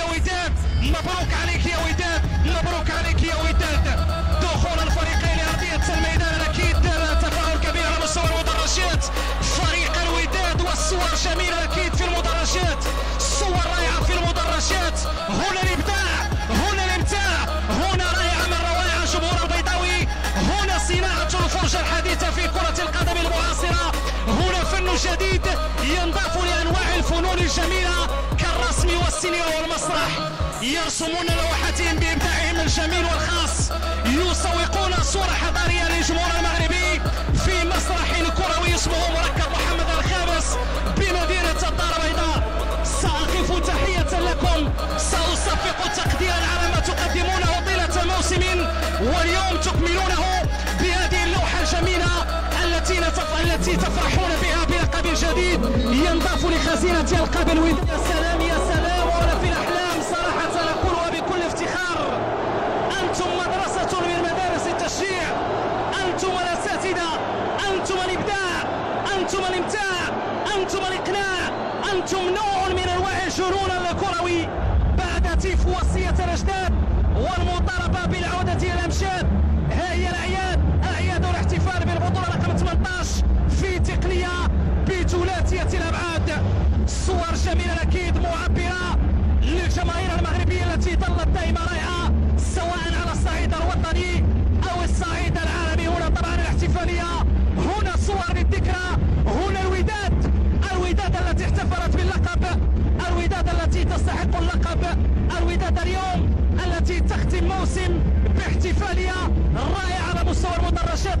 يا وداد. مبروك عليك يا وداد. مبروك عليك يا وداد. دخول الفريقين لأرضية الميدان. أكيد تفاعل كبير على مستوى المدرجات. فريق الوداد والصور جميلة أكيد في المدرجات. صور رائعة في المدرجات. هنا الإبداع. هنا الإمتاع. هنا رائعه من روائع الجمهور البيضاوي. هنا صناعة الفرجة الحديثة في كرة القدم المعاصرة. هنا فن جديد ينضاف لأنواع الفنون الجميلة. كالرسم والسينما والمسرح يرسمون لوحاتهم بإبداعهم الجميل والخاص يسوقون صورة حضارية للجمهور المغربي في مسرح كروي اسمه مركب محمد الخامس بمدينة الدار البيضاء. سأقف تحية لكم سأصفق تقديرا على ما تقدمونه طيلة موسم واليوم تكملونه بهذه اللوحة الجميلة التي التي تفرحون بها بلقب جديد ينضاف لخزينة ألقاب الوداد أنتم الإمتاع أنتم الإقناع أنتم نوع من أنواع الجنون الكروي بعد تيف وصية الأجداد والمطالبة بالعودة إلى الامجاد ها هي الأعياد أعياد الاحتفال بالبطولة رقم 18 في تقنية بثلاثية الأبعاد. صور جميلة أكيد معبرة للجماهير المغربية التي ظلت دائما رائعة سواء على الصعيد الوطني التي تستحق اللقب الوداد اليوم التي تختم موسم باحتفالية رائعة على مستوى المدرجات